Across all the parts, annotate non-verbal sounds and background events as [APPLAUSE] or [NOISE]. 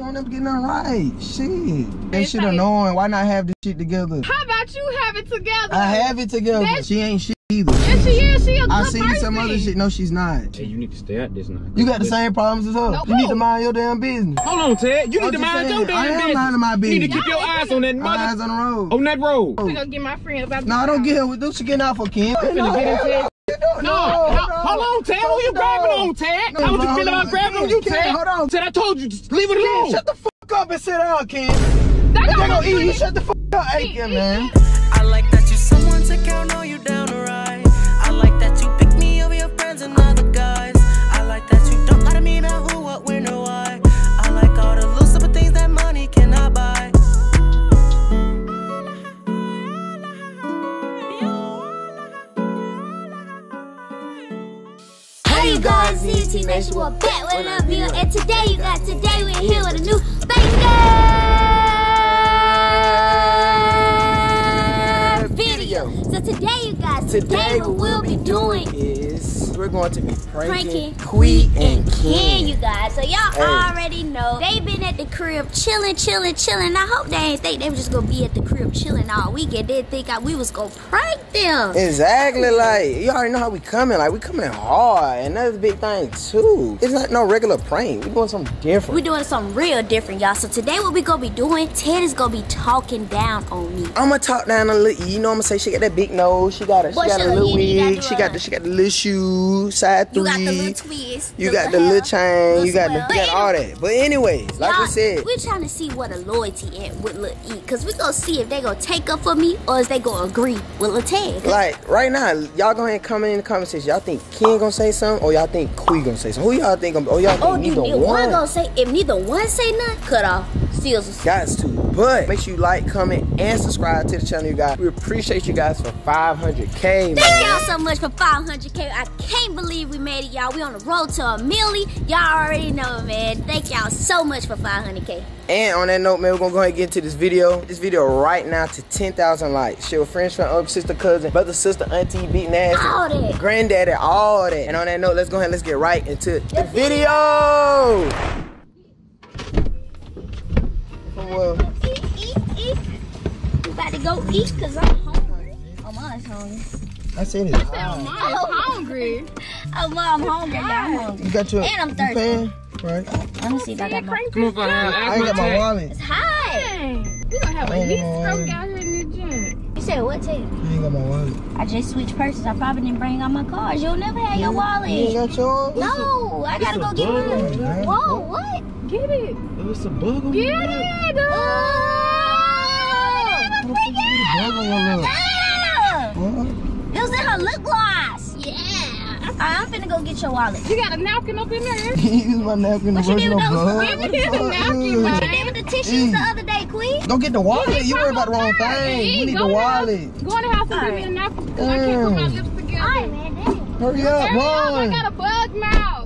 don't never get nothing right. Shit. That shit annoying. Why not have this shit together? How about you have it together? I have it together. That- she ain't shit either. Yes, she is. She a good I seen person. some other shit. No, she's not. Hey, you need to stay out this now. You got the same problems as her. No. You need to mind your damn business. Hold on, Ted. You I'm need to mind saying, your damn I am business. minding my You need to business. keep your eyes on that My mother eyes on the road. on that road. We gonna get my friend about No, I don't get her with this. She getting out for Kim. finna get in, Ted. No, No, hold on, Ted. Who you grabbing on, Ted? No, I was just feeling like grabbing on you, Ken, Ted. hold on. Ted, I told you, just leave it alone. Shut the fuck up and sit down, Kim. That They gonna eat you. Shut the fuck up. Hey, man. I like that you someone to count on you down the guys, it's T Nation. We're back with another video, and today you got today we're here with a new banger So today you guys, today, what we'll be doing is we're going to be pranking pranking Quee and Ken, you guys. So y'all Hey. already know they been at the crib chilling, chilling, chilling. I hope they ain't think they was just gonna be at the crib chilling all weekend. They think we was gonna prank them. Exactly, like you already know how we coming. Like we coming hard, and that's the big thing too. It's not no regular prank. We doing something different. We doing something real different, y'all. So today what we gonna be doing, Ted is gonna be talking down on me. I'ma talk down a little. You know, I'ma say she got that big nose. She got a, she got a little You need to wig. She got the, she got the little shoes, side three. You got the little twist. You got the little chain. You got the, you got all that. But anyways, like I said, we're trying to see what a loyalty and with Lil E. Cause we gonna see if they gonna take up for me or is they gonna agree with Lil Tag. like right now, y'all go ahead and comment in the comment section. Y'all think Ken gonna say something, or y'all think Quee gonna say something? Who y'all think? Gonna, oh, y'all think Oh, neither one? gonna say if neither one say nothing, cut off. Steals. Guys, to. But make sure you like, comment, and subscribe to the channel, you guys. We appreciate you guys for 500k, Thank y'all so much for 500k. I can't believe we made it, y'all. We on the road to a milli. Y'all already know, man. Thank y'all so much for 500k. And on that note, man, we're gonna go ahead and get into this video. This video right now to 10,000 likes. Share with friends, friend, uncle, sister, cousin, brother, sister, auntie, beat ass, All that. granddaddy, all that. And on that note, let's go ahead and let's get right into the video. Well, Eat, eat, eat. We about to go eat because I'm hungry. Oh, mom's hungry. I said it. Oh, oh, [LAUGHS] oh, I'm hungry. Oh, mom, I'm hungry. Yeah, I'm hungry. You got your And I'm thirsty. paying? Right. Let me see if I got my. Come on. I ain't got my wallet. It's high. Dang. We gonna have I a ain't heat stroke out here in the gym. You said what, Ted? You ain't got my wallet. I just switched purses. I probably didn't bring out my cards. You'll never have your You ain't wallet. got yours? No, I gotta go get bug. mine. Whoa, what? Get it. It's a bug on Get your lip. it. Oh! What the fuck is the bug on your lip? Ah! What? It was in her lip gloss. Yeah. I'm finna go get your wallet. You got a napkin up in there? [LAUGHS] You use my napkin to What you brush did with those? blood. Give me What the the napkin, man. What you did with the tissues the other day, Queen? Don't get the wallet. You worry about the wrong Hey, thing. We need the in house- wallet. Go in the house and give me a napkin because I can't put my lips together. Alright, man, damn. Hurry up, Hurry up, I got a bug mouth.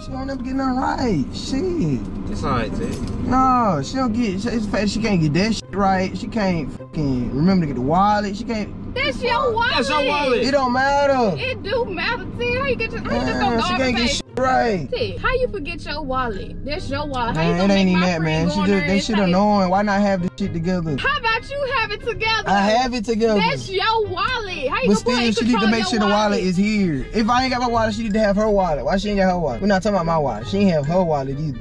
She don't never get nothing right. Shit. It's alright, Ted. No, she don't get. It's the fact she can't get that shit right. She can't fucking remember to get the wallet. She can't. That's your wallet. That's your wallet. It don't matter. It do matter, T. How you get your, how you just Man, gonna she can't get shit right. T, how you forget your wallet? That's your wallet. How you gonna it ain't make even my that, man. friend She go in just that shit annoying. Why not have this shit together? How about you have it together? I have it together. That's your wallet. How you But gonna still, she need to make your sure the wallet is here. If I ain't got my wallet, she need to have her wallet. Why she ain't got her wallet? We're not talking about my wallet. She ain't have her wallet either.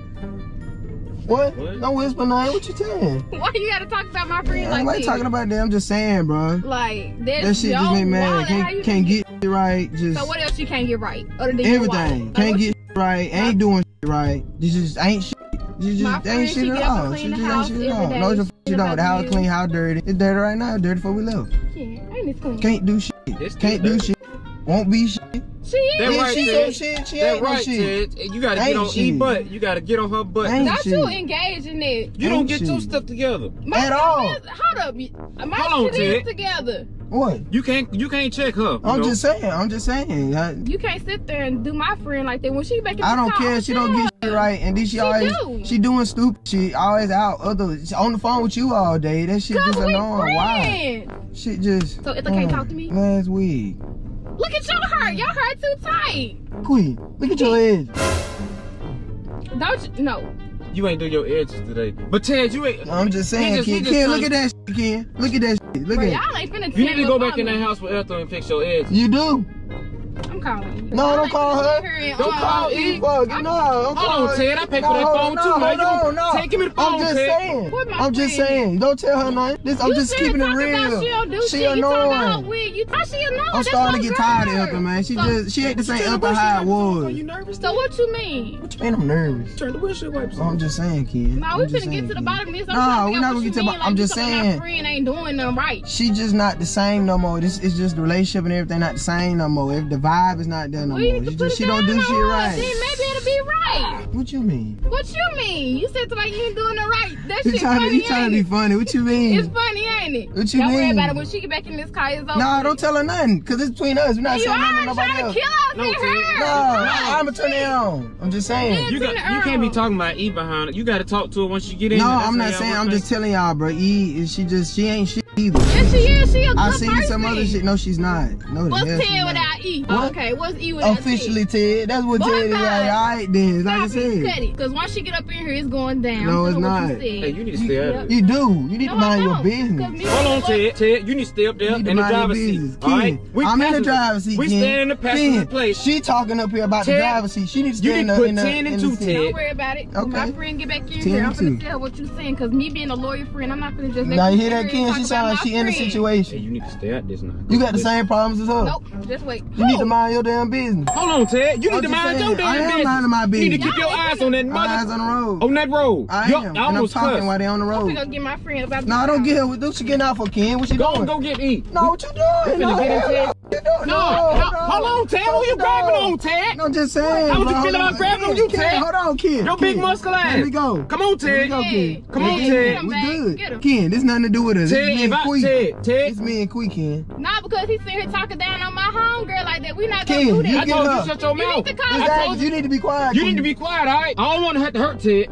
What? What? Don't whisper nothing. What you saying? [LAUGHS] Why you gotta talk about my friend I like ain't like this? talking about that. I'm just saying, bro. Like That shit your just make me mad. Can't, can't forget- get shit right. Just So what else you can't get right other than everything. Like, Can't what get shit right. Ain't doing right. This is ain't shit. This My just friend, ain't she shit at get up and all. clean She the just house ain't shit at every all. day. No, it's She shit about out. The house you. clean, how dirty. It's dirty right now. Dirty before we left. Yeah, ain't this clean? Can't do shit. Can't do dirty. shit. Won't be shit. She is. That If right, she Ted. some shit, she That ain't no right, shit. Ted. You gotta Ain't get on E shit. butt. You gotta get on her butt. Ain't Not shit. you engaged in it. You don't get your shit. stuff together. My At all. Is, hold up. you- My Hold on, shit is Ted. together. What? You can't you can't check her. I'm know? just saying. I'm just saying. I, You can't sit there and do my friend like that when she making. I don't call, care. She don't tell get shit right, and then she, She always do. she doing stupid She Always out other she on the phone with you all day. That shit Cause just annoying. Why? friends. Shit just. So if they can't mm, talk to me? Last week, Look at your hair. Your hair too tight. Queen, look at your edge. Don't you? No. You ain't do your edges today. But Ted, you ain't. I'm just saying, He just- he Ken. just Ken, look at that shit, Ken. Look at that shit. Look Bro, at it. y'all ain't finna You need to tell go me back in that house with Ethel and fix your edges. You do? Calling. No, don't call her. sit here and, Don't uh, call E. Fuck. No, don't call Hold on. Ted. I pay for No, that phone on, too, no, man. You- hold on, no. Ted, give me the I'm just saying. I'm just saying. Don't tell her nothing. This, I'm just keeping it real. She don't do she shit. You talking about annoying. weird. You thought she annoying. I'm starting to get tired of girl. Man. She just she ain't the same Ethel how it was. on. You nervous? So what you mean? What you mean I'm nervous? Turn the windshield wipes. I'm just saying, Ken. Nah, we finna get to the bottom of this. Nah, we not gonna get to the bottom. I'm just saying. My friend ain't doing nothing right. She just not the same no more. This it's just the relationship and everything not the same no more. If the vibe is not there no Well, you more. need to She just she don't do shit her, right. Then maybe it'll be right. What you mean? What you mean? You said to like you ain't doing it right. That You shit trying to funny, you trying to be funny? What you [LAUGHS] mean? It's funny, ain't it? What you don't worry mean? about it. When she get back in this car, it's over. Nah, don't tell her nothing, cause it's between us. We're not You saying nothing to are nobody trying to else. kill us No, and No, No, I'm gonna turn it on. I'm just saying. You got. You can't be talking about E behind it. You got to talk to her once you get in. No, I'm not saying. I'm just telling y'all, bro. E, is she just she ain't shit either. Yes, she is. She a good I person. seen some other shit. No, she's not. No, the What's hell she's Ted not. without E? Oh, what? Okay, what's E without Officially, Ted. That's what Boy, Ted is. Like, all right, then. Like I Stop it, cut said, it. Cause once she get up in here, it's going down. No, it's not. You. Hey, you need to stay out of you do. You need No, to mind your don't. business. 'Cause Hold on, Ted. Ted, you need to stay up there You in need the to mind your driver's seat. business. All right? We I'm in the passengers. driver's seat. We Ken. stand in the passenger Ken, place. She talking up here about the Ted, driver's seat. She needs to you stay in need the to put in 10 in into the seat. Ted. Don't worry about it. When my friend get back in here, I'm gonna tell her what you're saying. Cause me being a lawyer friend, I'm not gonna just let Now you you hear that, sit Ken? She talk sound like she in the situation. you need to stay out this now. You got the same problems as her. Nope, just wait. You need to mind your damn business. Hold on, Ted. You need I'm to mind saying, your damn I am business. minding my You need to keep your Y'all eyes on that Eyes on the road. On that road. I Yo, am. I And I'm almost talking cussed. while they on the I'm road. gonna get my friend about No, I don't get her. What she getting out for, Ken? What she Go doing? and go get E. No, what you doing? finna No, get in, hell Ted. No, you? No, no, hold on, Ted. Who you No. grabbing on, Ted? No, I'm just saying. How would you bro. feel about grabbing on you, Ted? Hold on, Ken. Your big muscle ass. Let me go. Come on, Let me Ted. go, Yeah. Ken. Come on, good. Ted. We good. Ken, this nothing to do with us. Ted, It's me and Quee. Ted, Ted. It's me and Quee, Ken. Nah, because he's sitting here talking down on my homegirl like that. We not gonna Ken, do you that. I told you shut your You mouth. need to calm I told Exactly. You need to be quiet. You Quee. need to be quiet, all right? I don't want to have to hurt Ted.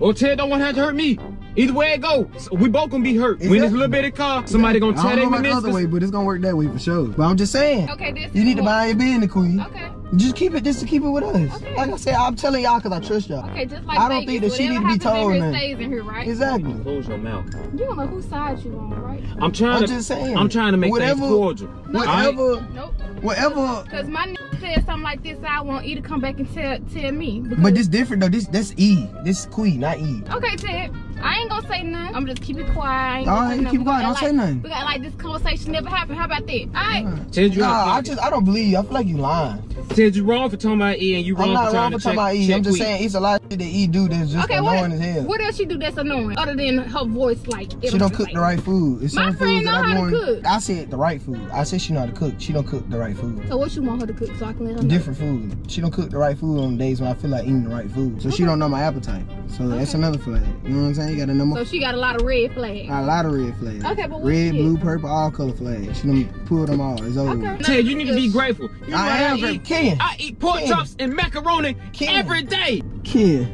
Or Ted don't want to have to hurt me. Either way it go, we both gonna be hurt. Is When that- a little bit of car, somebody gonna I tear don't their know about the other way, but it's gonna work that way for sure. But I'm just saying. Okay, this You is need to buy mind your the Queen. Okay. Just keep it, just to keep it with us. Okay. Like I said, I'm telling y'all because I trust y'all. Okay, just like I don't think that she whatever need to be told in stays in here, right? Exactly. Close your mouth. You don't know whose side you on, right? I'm trying I'm to. just saying. I'm trying to make Whatever- things cordial. No. all right? Whatever, Nope. whatever. Cause my nigga said something like this, I want E to come back and tell tell me. But this different though. This that's E. This is Queen, not E. Okay, Ted. I ain't gonna say nothing. I'm just keep it quiet. I ain't All gonna right, say you nothing. keep We quiet, don't say nothing. We got like this conversation never happened. How about that? All right. Ted, you Nah, I just I don't believe you. I feel like you lying. Ted, you wrong for talking about E and you wrong I'm for not wrong to for check, talking about E. check I'm just weed. saying it's a lot of shit that E do that's just Okay, what, as hell. what else she do that's annoying other than her voice like She don't cook the right food. It's My friend foods know I how to cook. I said the right food. I said she know how to cook. She don't cook the right food. So what you want her to cook so I can let her know? Different food. She don't cook the right food on days when I feel like eating the right food. So she don't know my appetite. So that's another flag. You know what I'm saying? You gotta know more. So she got a lot of red flags. a lot of red flags. Okay, but what red, blue, purple, all color flags. She done pulled them all. It's over. Okay. Ted, you need to be grateful. You I am grateful. Ken. I eat pork Ken. chops and macaroni Ken. every day. Kid,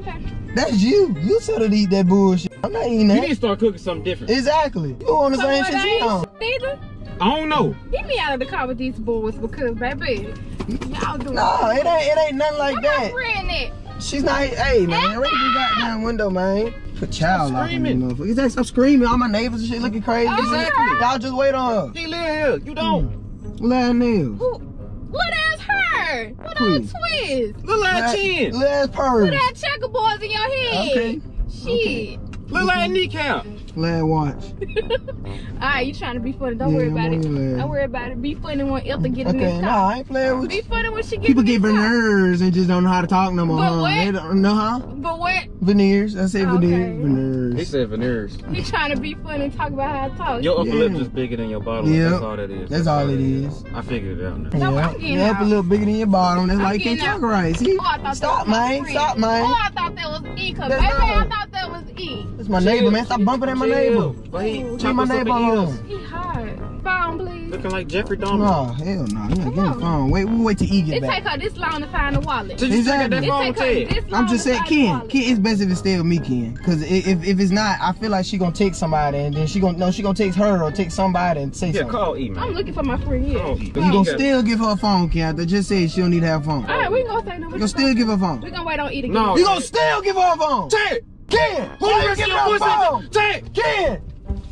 Okay. that's you. You said to eat that bullshit. I'm not eating that. You need to start cooking something different. Exactly. You on the So same what shit she I on. ain't. I don't know. Get me out of the car with these boys because, baby, y'all doing. No, it ain't. It ain't nothing like Where my that. friend at? She's not. Hey man, raise the goddamn window, man. Put child lock on screaming. this motherfucker. Exactly. Stop screaming. All my neighbors and shit looking crazy. Oh, exactly. Y'all just wait on her. She live here. You don't. Mm. Little nails. Who? What ass her? What Please. ass hmm. twist? Little ass chin. Little ass Who purse. that checkerboards in your head? Okay. Shit. Little ass kneecap. Little watch. [LAUGHS] Alright, you trying to be funny. Don't Yeah, worry about it. on. Don't worry about it. Be funny when Elta get in Okay, this nah, car. I ain't playing with Be funny when she get People in get veneers and just don't know how to talk no more. But huh? what? They don't know how. But what? Veneers. I said Okay. veneers. He Veneers. said veneers. He trying to be funny and talk about how I talk. Your upper Yeah. lip just bigger than your bottom. Yeah. That's all that is. That's all it is. I figured it out now. No, yeah. I'm getting Your upper out. little bigger than your bottom. That's I'm why you can't getting talk right. See? Oh, I thought Stop, that was my man. Stop, man. Oh, I thought that was E. Cause baby, I thought that was E. It's my chill, neighbor, man. Stop bumping at my neighbor. But Leave my neighbor alone. He hot. Phone, please. Looking like Jeffrey Dahmer. No, hell no. Nah. You ain't getting phone. Wait, we'll wait till E get it back. It take her this long to find a wallet. So exactly. It take her this long I'm just saying, Ken. Ken, it's best if it stay with me, Ken. Cause if, if it's not, I feel like she gonna take somebody and then she gonna no, she gonna take her or take somebody and say yeah, something. Yeah, call E, man. I'm looking for my friend here. Call e. You gonna still give her a phone, Ken. They just say she don't need to have a phone. All right, we gonna say no. You gonna still give her a phone. We gonna wait on E to No, you gonna still give her a phone. Take. Ken! Who you giving your pussy to? Ken!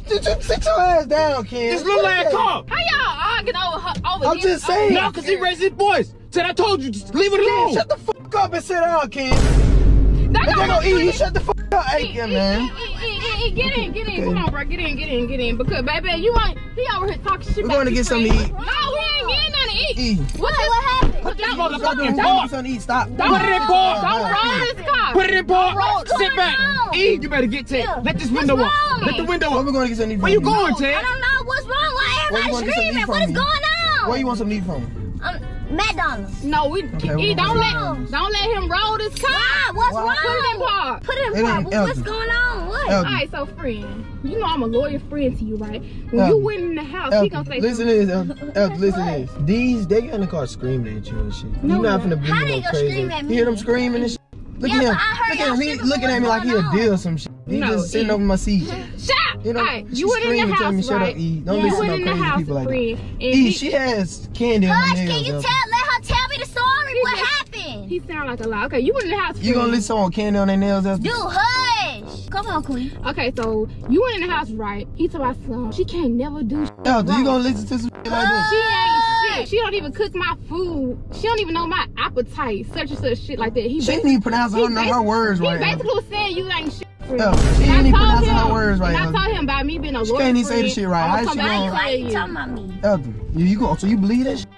Did you sit your ass down, Ken? This little ass car! How y'all arguing over? Over I'm just saying. No, because he raised his voice. Said I told you, just leave it Ken, alone. shut the fuck up and sit down, Ken. They gonna eat. You shut the fuck up, hey, Ken, man. Get in, get in, come on, bro. Get in, get in, get in. Because, baby, you ain't. He over here talking shit. We're going to get something to eat. No, we ain't getting nothing to eat. What? What happened? Put that motherfucking dog. Something to eat. Stop. Don't run this. Put it in park. Sit back. E, you better get Ted. Let this window up. Let the window up. We're going to get some meat Where you going, Ted? I don't know. What's wrong? Why everybody screaming? What is going on? Where you want some meat from? Um, McDonald's. No, we okay, E, don't let don't let him roll this car. Why? What's Why? wrong? Put it in park. Put it in park. It What's going on? What? All right, so friend, you know I'm a loyal friend to you, right? When Elf. you went in the house, Elf. he gonna say Listen something. to this, Elf, [LAUGHS] listen to this. These, they in the car screaming at you and shit. No, you not no. finna be How they gonna crazy. scream at me? Hear them screaming and shit? Look yeah, at him. Look at him. He looking at me like he a deal some shit. He no, just sitting over my seat. [LAUGHS] Shut up! You know, right, you went in the house, right? up, E. Don't yeah. listen to no crazy house, people like that. E, she has candy Hush, on her Hush! can you tell? Let her tell me the story. He what happened? He sound like a lie. Okay, you went in the house. You gonna let someone candy on their nails? That's Dude, hush! Come on, Queen. Okay, so you went in the house, right? He told my son she can't never do. Yo, right. you gonna listen to some like this? She don't even cook my food. She don't even know my appetite. Such and such shit like that. He she didn't even pronounce her, her words right. He basically now. was saying you ain't shit. No, oh, she ain't even pronouncing her words right. Now. I told him about me being a lawyer. She can't even say the shit right. I she going? Why you talking about me? Elder, you, you go. So you believe that? Shit?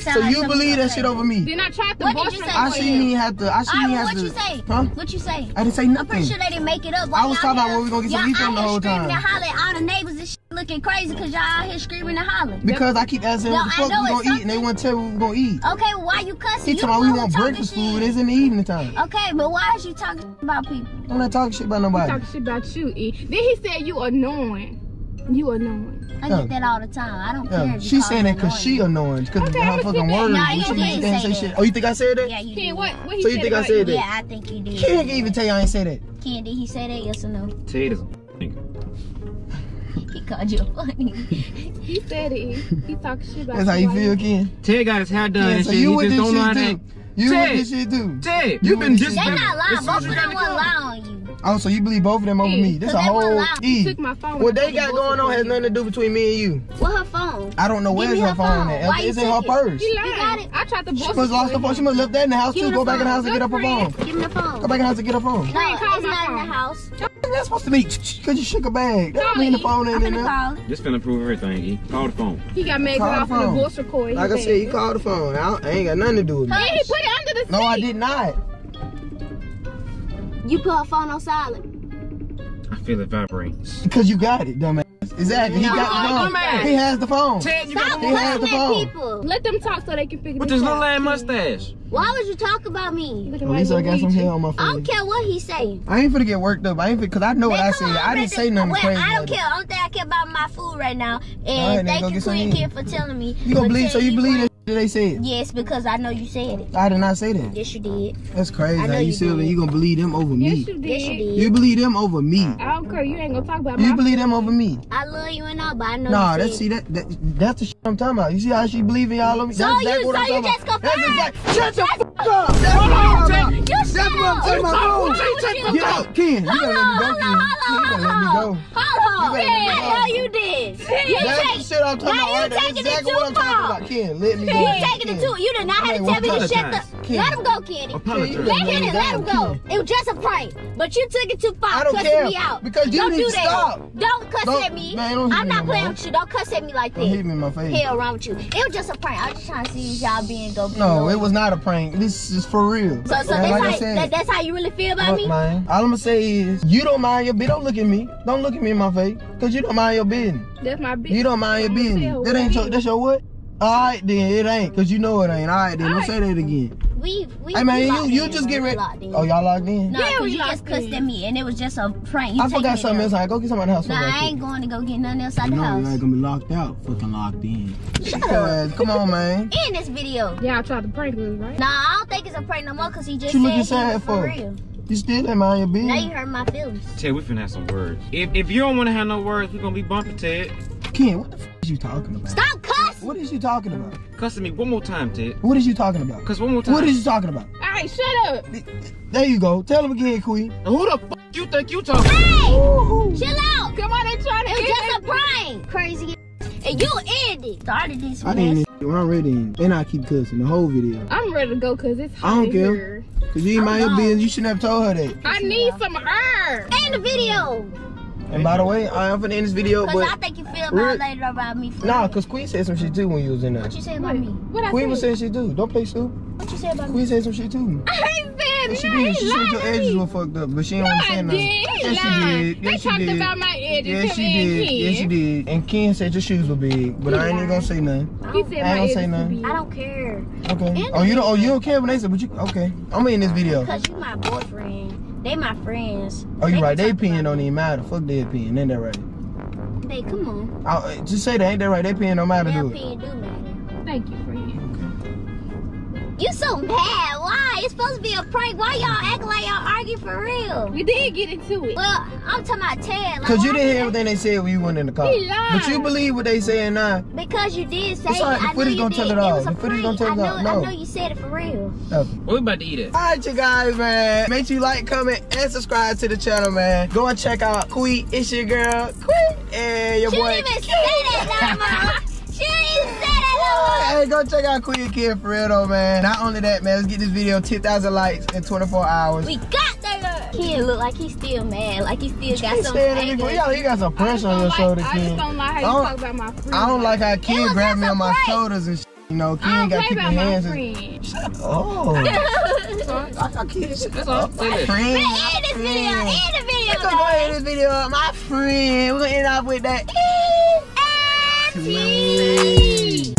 So like you believe that shit over me? Then I tried to. What did you say? I shouldn't have to. I shouldn't even have to. What you say? Huh? What you say? I didn't say nothing. I'm pretty sure they didn't make it up. Why I was talking about where we gonna get some meat from the whole time. Y'all out here screaming and hollering all the neighbors and shit looking crazy because y'all out here screaming and hollering. Because I keep asking no, what the fuck we gonna eat, and they want to tell me we gonna eat. Okay, why you cussing? He told me we want breakfast food. It's in the evening time. Okay, but why is you talking about people? I'm not talking shit about nobody. Talking shit about you. E. Then he said you annoying. You annoying. I get that all the time. I don't yeah. care. She's saying that because she annoying. Because okay, her fucking words. No, you didn't say, say, shit. Oh, you think I said that? Yeah, you Ken, what, what So you think I said that? Yeah, I think you did. Ken can even tell you I ain't say that. Ken, did he say that? Yes or no? Tatum called you funny. he said it. He talked shit about That's how you feel, Ken? Ted got his hair done yeah, so You what this shit do? You Ted, what this shit do? Ted, you've been disrespectful. They not lying. Both of them were lying on you. Oh, so you believe both of them over me? This a whole E. Took my phone what they got going on has nothing to do between me and you. What her phone? I don't know where's her, her, phone. At. Why it's in her it? purse. She got it. I tried to. She must lost the phone. She must left that in the house too. Go back in the house and get her phone. Give me the phone. Go back in the house and get her phone. No, it's not in the house. That's supposed to be because you shook a bag. That don't mean the phone in there. This finna prove everything. He called the phone. He got mad off in the voice record. Like I said, he called the phone. I ain't got nothing to do with it. He put it under the seat. No, I did not. You put her phone on silent. I feel it vibrates. Because you got it, dumbass. Exactly. No, he got the phone. He has the phone. Ted, you Stop got the phone. People. Let them talk so they can figure. With this little ass mustache. Why would you talk about me? At least I got some hair on my face. I don't care what he's saying. I ain't finna get worked up. I ain't finna, cause I know they what I said. I didn't say nothing well, crazy. I don't care. I don't think I care about my food right now. And right, thank you, Queen Kid, for telling me. You gonna believe? So you believe that did they say it? Yes, because I know you said it. I did not say that. Yes, you did. That's crazy. I know you, you said. You gonna believe them over yes, me? You, yes, you did. You believe them over me? I bro, you ain't gonna talk about. You believe them over me? I love you and all, but I know. Nah, that's see that, that that's the shit I'm talking about. You see how she believing y'all of me? So that's you, exactly so you just go That's exactly. Shut the f up. That's hold on, Jay. You shut That's what I'm talking about. Jay, check the fuck. Ken, you gotta let me go. Ken, you gotta let me go. Hold on, Ken. I know you did. You take shit I'm talking about. Now you taking it too far. Ken, let me go. You taking it too. You did not have to tell me to shut the. Let him go, Kenny. Let him go. It was just a prank, but you took it too far. I don't care. Because don't do that. Stop. Don't cuss don't, at me. Man, I'm not playing with you. Don't cuss at me like that. Don't hit me in my face. Hell wrong with you. It was just a prank. I was just trying to see y'all being go. No, it was not a prank. This is for real. So, so that's, like how, said, that, that's how you really feel about me? Man, all I'm going to say is you don't mind your bitch. Don't look at me. Don't look at me in my face because you don't mind your business. That's my business. You don't mind your business. That ain't your, that's your what? All right, then. It ain't because you know it ain't. All right, then. All don't right. say that again we we. Hey we man, locked you you just get We ready. locked. Oh, y'all locked in? No, Yeah, we you just locked cussed in. at me, and it was just a prank. You I forgot something there. else. I go get somebody else. Nah, I ain't going to go get nothing else out the No, house. you ain't gonna be locked out. Fucking locked in. Shut your ass. [LAUGHS] Come on, man. In this video. Y'all tried to prank us, right? Nah, I don't think it's a prank no more, cause he just You said looking he sad for? for real. You still ain't mind your Now you business. hurt my feelings. Ted, we finna have some words. If if you don't wanna have no words, we gonna be bumping Ted. Ken, what the f is you talking about? Stop cussing. What is you talking about? Cussing me one more time, Ted. What is you talking about? Cuss one more time. What is you talking about? All right, shut up. There you go. Tell him again, Queen. Who the fuck you think you talking? Hey, chill out. Come on, they trying to It was get just a prank. Crazy. And you ended. Started this I didn't even, I'm ready. And I keep cussing the whole video. I'm ready to go because it's I don't in care. here. Cause you ain't my your business. You shouldn't have told her that. I need some air. And the video. And by the way, I am finna end this video, Cause I think you feel Real- violated about me. For nah, cause Queen said some shit too when you was in there. What you say about me? What I Queen was saying shit too. Don't play stupid. What you say about me? Queen said some shit too. I ain't Yes, said she did. She said your edges were fucked up, but she ain't No, want to I say did. nothing. He Yes, she lied. did. They she talked did. about my edges. Yes, she did. Ken. Yes, she did. And Ken said your shoes were big, but I ain't even gonna say nothing. I He don't, said I my ain't gonna say nothing. I don't care. Okay. Oh, you don't. Oh, you don't care when they say, but you okay? I'm in this video. Cause you my boyfriend. They my friends. Oh, you They right. They talk opinion about don't even matter. Fuck their opinion. Ain't that right? me. Hey, come on. I, uh, just say that. Ain't that right? They opinion don't matter. Their Do it. opinion do matter. Thank you, friend. You so mad. Why? It's supposed to be a prank. Why y'all act like y'all argue for real? We did get into it. Well, I'm talking about Ted. Like, Cause you didn't hear everything they said when you went in the car. He lied. But you believe what they saying now. Because you did say It's all right, it. the I know footage you gonna did. tell it all. was a The footage prank. gonna tell it I all. know, No. I know you said it for real. Okay. What we about to eat it. Alright, you guys, man. Make sure you like, comment, and subscribe to the channel, man. Go and check out Quee. It's your girl, Quee, and your She boy. didn't even say that no Hey, go check out Queen Kid for real though, man. Not only that, man, let's get this video 10,000 likes in 24 hours. We got that girl. Kid look like he's still mad. Like he still got He some anger. everything. He got some pressure on don't your like- shoulder, I Ken. just don't like how I you don't- talk about my friend. I don't like how was Ken grabbed me on my shoulders and shit. You know, I Ken don't got play to keep about your my hands. And, friend. oh. That's all. Friend, Say that. friend. End this video. End the video. Let's go ahead this video up. [LAUGHS] My friend. We're going to end off with that. Auntie.